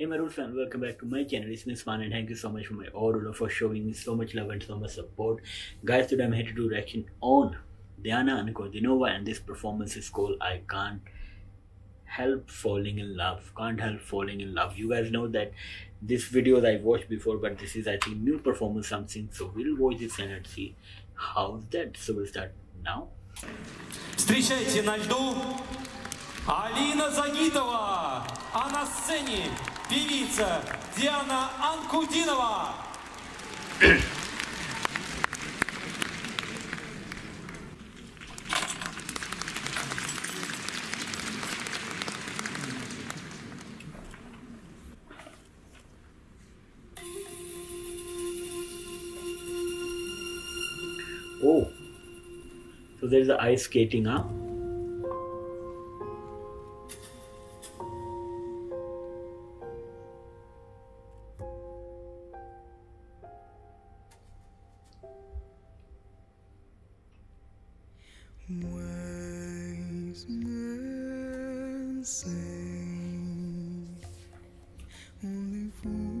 Hey my rules fan, welcome back to my channel, it's Miss Fan and thank you so much for my order for showing me so much love and so much support. Guys, today I'm here to do reaction on Diana Ankudinova and this performance is called I Can't Help Falling in Love. Can't Help Falling in Love. You guys know that this videos I watched before but this is I think new performance something so we'll watch this and see how's that. So we'll start now. Встречайте на льду Алина Загитова! Сцене певица Диана Анкудинова. Oh, so there's the ice skating, huh? Wise men say. Only fools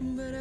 but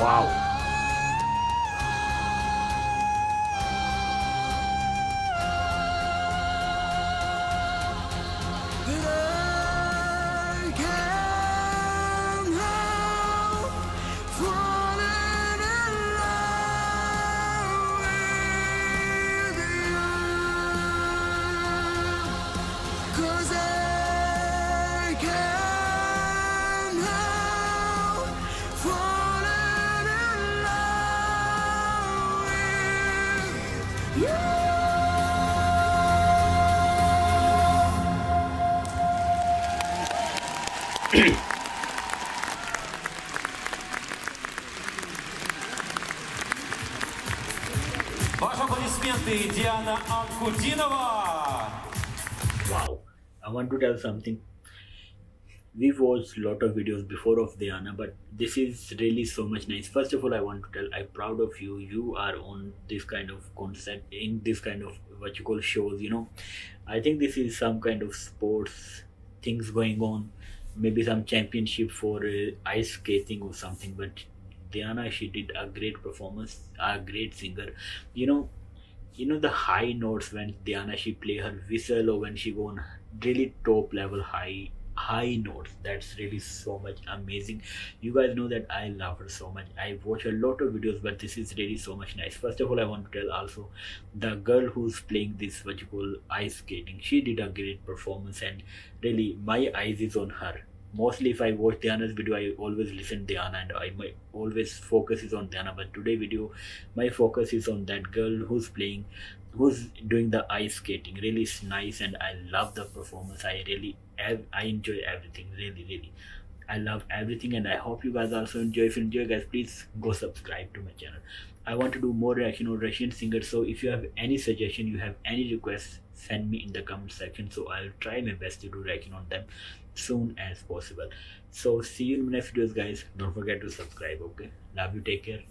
Wow. Ваши аплодисменты Диана Анкудинова. Wow. I want to tell something. we watched a lot of videos before of Diana, but this is really so much nice. First of all, I want to tell I'm proud of you. You are on this kind of concept in this kind of what you call shows, you know. I think this is some kind of sports things going on. Maybe some championship for uh, ice skating or something, but Diana, she did a great performance, a great singer. You know, you know the high notes when Diana she play her whistle or when she go on really top level high high notes. That's really so much amazing. You guys know that i love her so much. I watch a lot of videos but this is really so much nice. First of all i want to tell also the girl who's playing this what you call ice skating. She did a great performance and really my eyes is on her mostly if I watch Diana's video, I always listen Diana and I my always focus is on Diana. But today video, my focus is on that girl who's playing, who's doing the ice skating. Really nice and I love the performance. I really I enjoy everything. Really, really. I love everything and I hope you guys also enjoy. If you enjoy guys, please go subscribe to my channel. I want to do more reaction on Russian singers. So if you have any suggestion, you have any requests, send me in the comment section so i'll try my best to do reaction on them soon as possible so see you in my next videos guys don't forget to subscribe okay love you take care